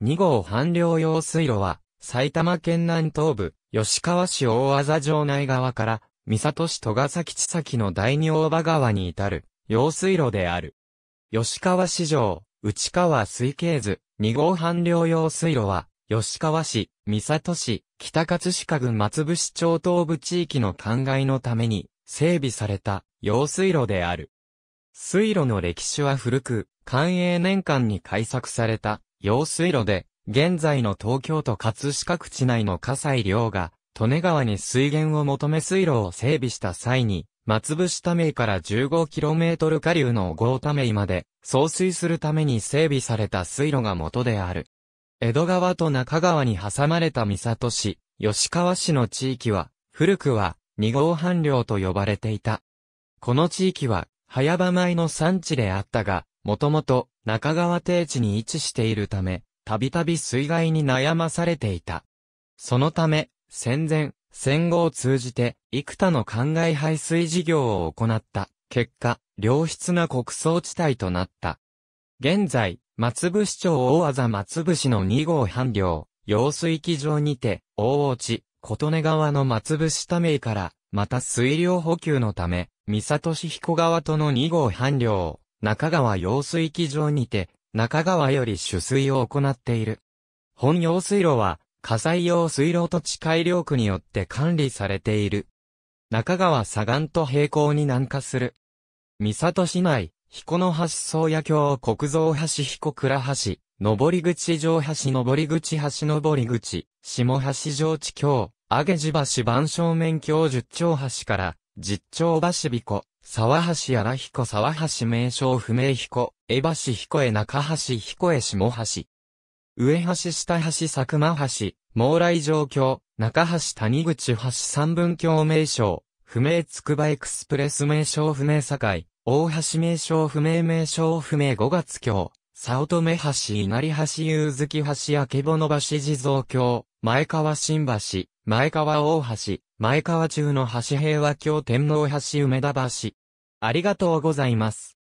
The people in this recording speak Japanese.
2号半両用水路は、埼玉県南東部、吉川市大和座城内側から、三郷市戸ヶ崎地先の第二大場川に至る、用水路である。吉川市場、内川水系図、2号半両用水路は、吉川市、三郷市、北葛飾郡松伏町東部地域の灌漑のために整備された用水路である。水路の歴史は古く、寛永年間に開削された用水路で、現在の東京都葛飾区地内の葛西領が、利根川に水源を求め水路を整備した際に、松伏田名から 15km 下流の小郷田名まで、送水するために整備された水路が元である。江戸川と中川に挟まれた三郷市、吉川市の地域は、古くは、二号半領と呼ばれていた。この地域は、早場米の産地であったが、もともと中川低地に位置しているため、たびたび水害に悩まされていた。そのため、戦前、戦後を通じて、幾多の灌漑排水事業を行った。結果、良質な国葬地帯となった。現在、松伏町大和松伏の2号半領、用水機場にて、大落ち、琴音川の松伏田名から、また水量補給のため、三郷市彦川との2号半両、中川用水機場にて、中川より取水を行っている。本用水路は、火災用水路土地改良区によって管理されている。中川左岸と平行に南下する。三郷市内、彦の橋宗谷橋国造橋彦倉橋、上り口上橋上り口橋上り口、下橋上地橋、上げ地橋番正面橋十丁橋から、実町橋彦、沢橋荒彦沢橋名称不明彦、江橋彦へ中橋彦へ下橋。上橋下橋佐久間橋、毛来上橋、中橋谷口橋三分橋名称、不明つくばエクスプレス名称不明境、大橋名称不明名称不明五月橋、早乙女橋稲荷橋夕月橋あけぼの橋地蔵橋、前川新橋、前川大橋、前川中の橋平和橋天皇橋梅田橋。ありがとうございます。